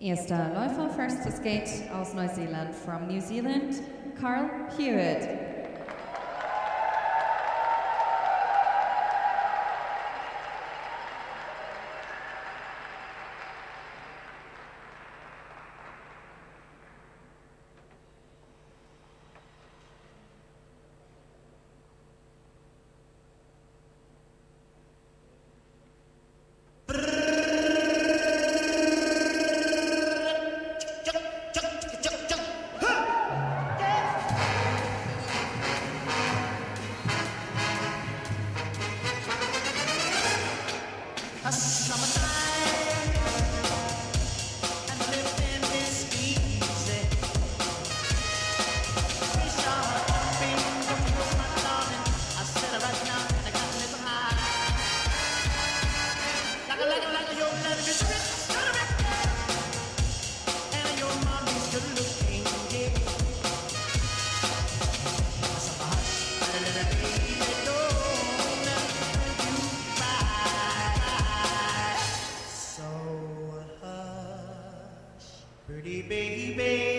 Erster Läufer first to skate aus Neuseeland from New Zealand, Karl Hewitt. a Pretty baby.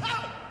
Karl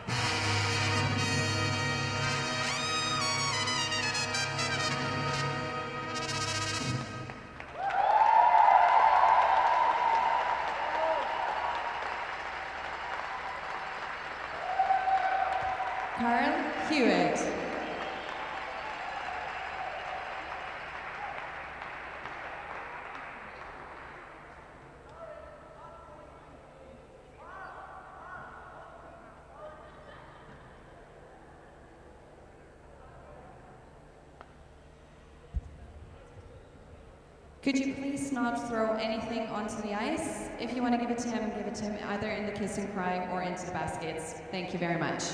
Could you please not throw anything onto the ice? If you want to give it to him, give it to him either in the kiss and cry or into the baskets. Thank you very much.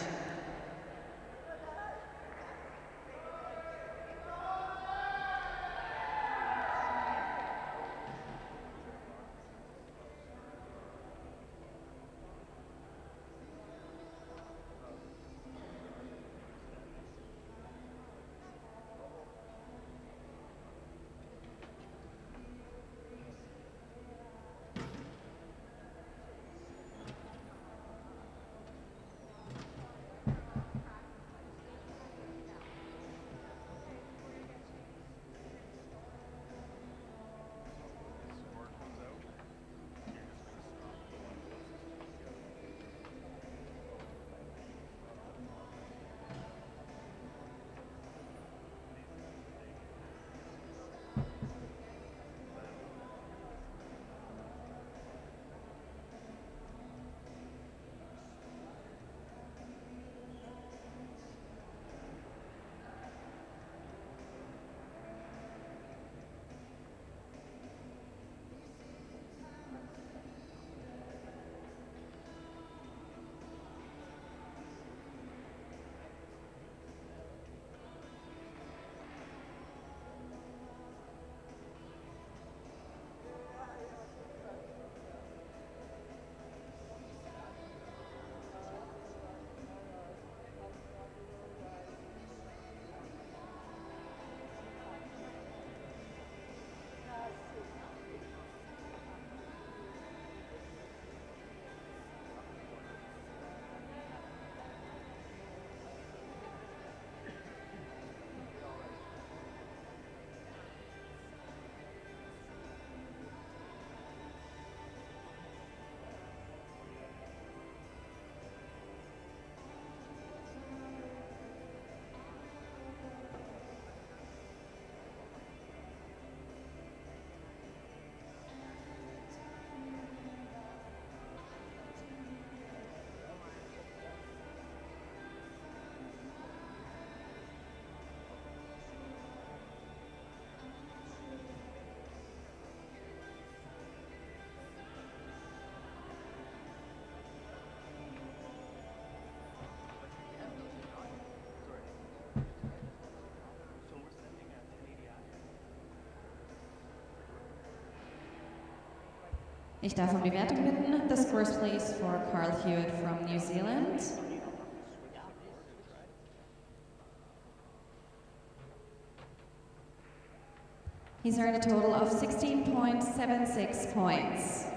Ich darf um die Wertung bitten. The scores please for Karl Hewitt from New Zealand. He's earned a total of 16.76 points.